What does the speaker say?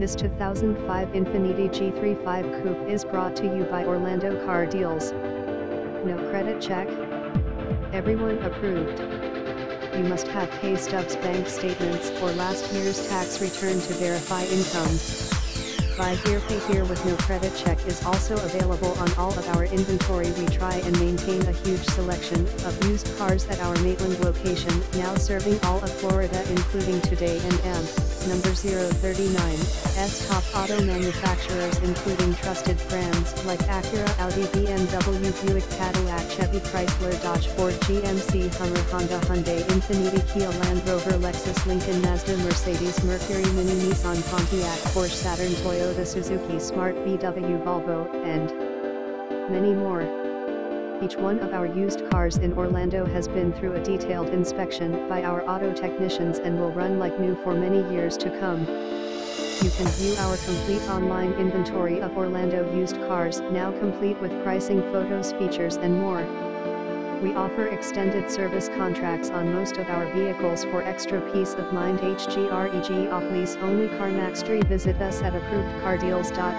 This 2005 Infiniti G35 Coupe is brought to you by Orlando Car Deals. No credit check? Everyone approved. You must have pay stubs bank statements or last year's tax return to verify income. Buy here pay here with no credit check is also available on all of our inventory we try and maintain a huge selection of used cars at our Maitland location now serving all of Florida including today and M number 039, S top auto manufacturers including trusted brands like Acura, Audi, BMW, Buick, Cadillac, Chevy, Chrysler, Dodge, Ford, GMC, Hummer, Honda, Hyundai, Infiniti, Kia, Land Rover, Lexus, Lincoln, Mazda, Mercedes, Mercury, Mini, Nissan, Pontiac, Porsche, Saturn, Toyota, Suzuki, Smart, VW, Volvo, and many more. Each one of our used cars in Orlando has been through a detailed inspection by our auto technicians and will run like new for many years to come. You can view our complete online inventory of Orlando used cars now complete with pricing photos features and more. We offer extended service contracts on most of our vehicles for extra peace of mind HGREG off lease only CarMax 3 visit us at approvedcardeals.com